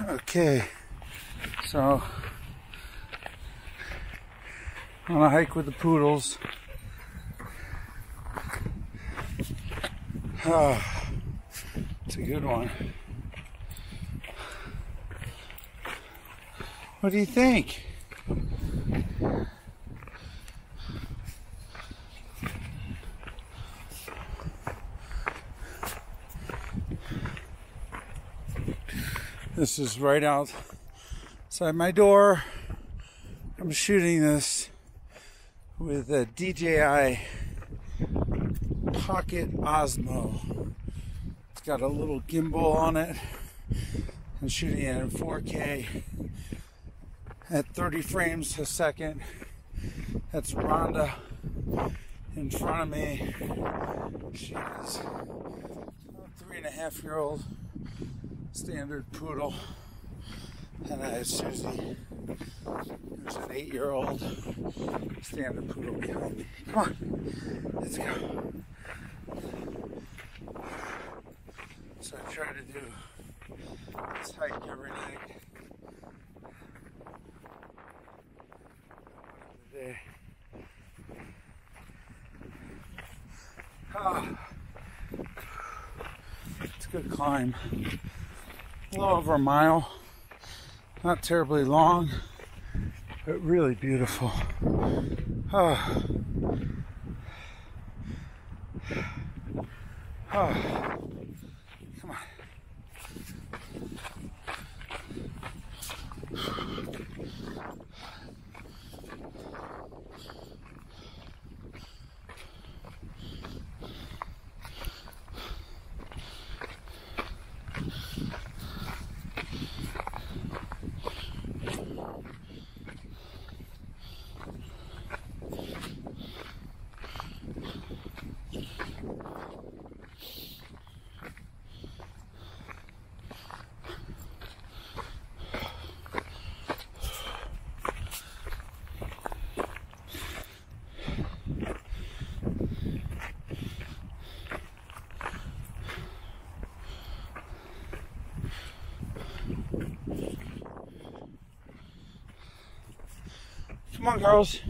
Okay, so on a hike with the poodles. Ah, it's a good one. What do you think? This is right outside my door. I'm shooting this with a DJI Pocket Osmo. It's got a little gimbal on it. I'm shooting it in 4K at 30 frames a second. That's Rhonda in front of me. She is a three and a half year old standard poodle. And I have Susie, who's an eight year old standard poodle behind me. Come on, let's go. So I try to do this hike every night. Day. Ah. It's a good climb a little over a mile. Not terribly long, but really beautiful. Oh. Oh. Come on, girls.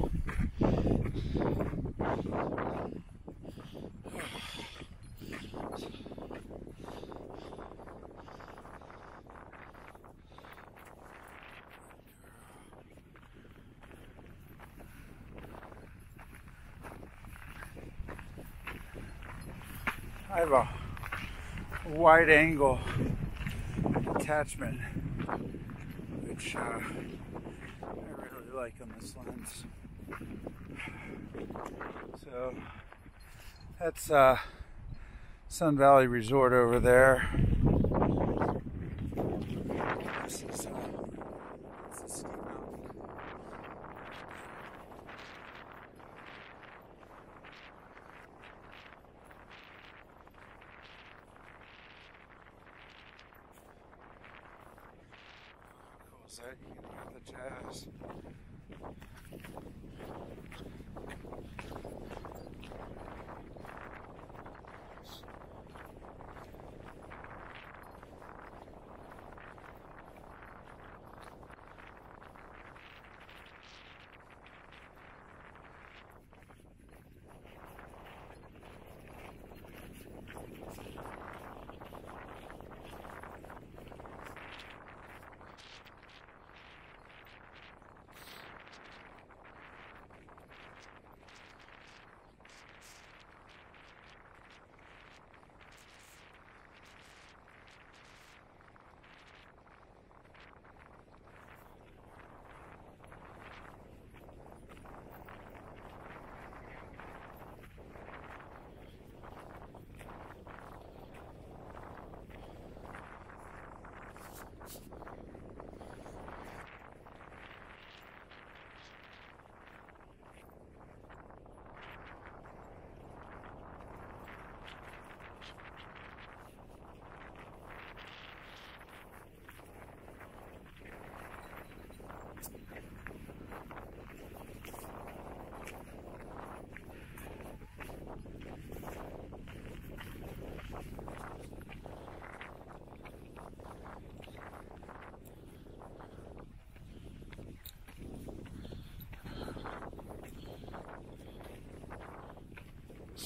I have a wide angle attachment, which uh, like on this lens. So that's uh, Sun Valley Resort over there. Uh? You can hear the jazz. Thank you.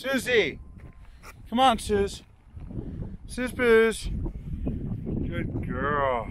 Susie. Come on, Sus. Sus Boos. Good girl.